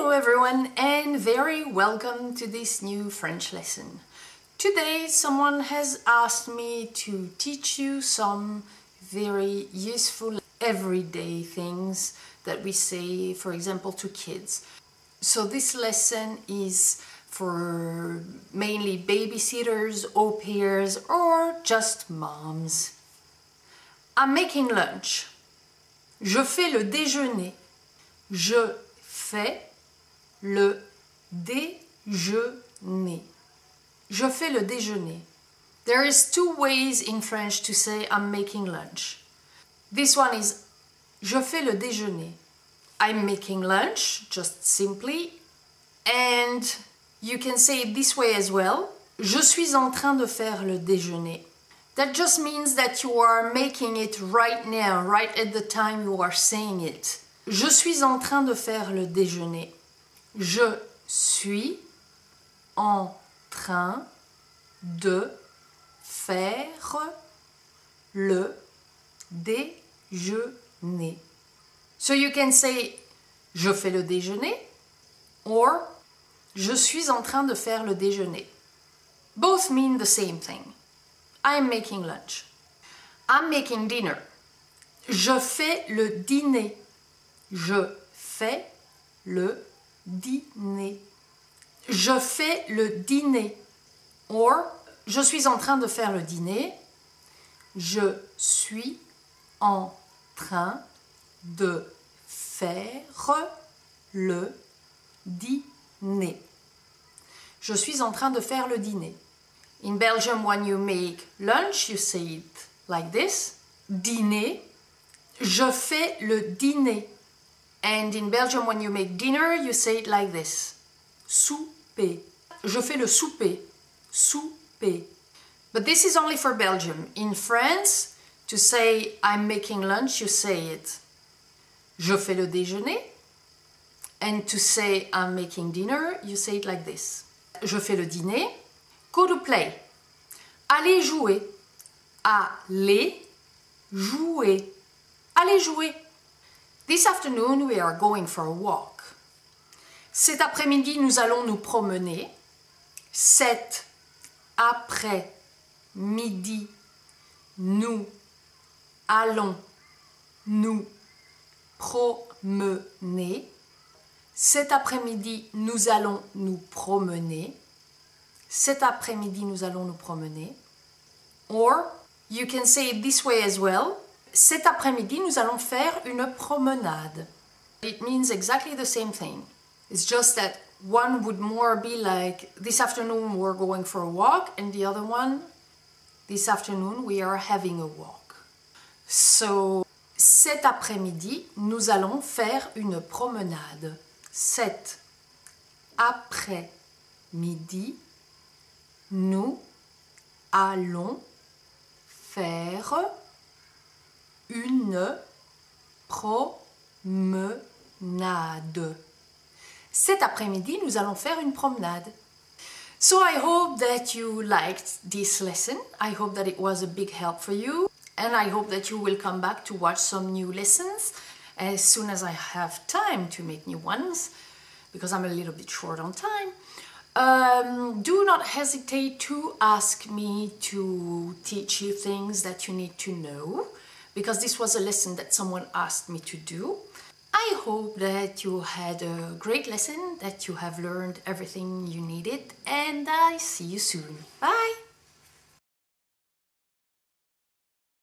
Hello everyone and very welcome to this new French lesson. Today someone has asked me to teach you some very useful everyday things that we say for example to kids. So this lesson is for mainly babysitters, au pairs or just moms. I'm making lunch. Je fais le déjeuner. Je fais le déjeuner. Je fais le déjeuner. There is two ways in French to say I'm making lunch. This one is je fais le déjeuner. I'm making lunch, just simply. And you can say it this way as well. Je suis en train de faire le déjeuner. That just means that you are making it right now, right at the time you are saying it. Je suis en train de faire le déjeuner. Je suis en train de faire le déjeuner. So you can say je fais le déjeuner or je suis en train de faire le déjeuner. Both mean the same thing. I'm making lunch. I'm making dinner. Je fais le dîner. Je fais le dîner. Je fais le dîner. Or, je suis en train de faire le dîner. Je suis en train de faire le dîner. Je suis en train de faire le dîner. In Belgium, when you make lunch, you say it like this. Dîner. Je fais le dîner. And in Belgium, when you make dinner, you say it like this. Souper. Je fais le souper. Souper. But this is only for Belgium. In France, to say I'm making lunch, you say it. Je fais le déjeuner. And to say I'm making dinner, you say it like this. Je fais le dîner. Go to play. Allez jouer. Allez jouer. Allez jouer. This afternoon we are going for a walk. Cet après-midi nous allons nous promener. Cet après-midi nous allons nous promener. Cet après-midi nous allons nous promener. Cet après-midi, nous allons nous promener. Or, you can say it this way as well. Cet après-midi, nous allons faire une promenade. It means exactly the same thing. It's just that one would more be like, this afternoon we're going for a walk, and the other one, this afternoon we are having a walk. So, cet après-midi, nous allons faire une promenade. Cet après-midi, nous allons faire une promenade. Cet après-midi, nous allons faire une promenade. So I hope that you liked this lesson. I hope that it was a big help for you. And I hope that you will come back to watch some new lessons as soon as I have time to make new ones because I'm a little bit short on time. Um, do not hesitate to ask me to teach you things that you need to know because this was a lesson that someone asked me to do. I hope that you had a great lesson, that you have learned everything you needed, and I see you soon. Bye!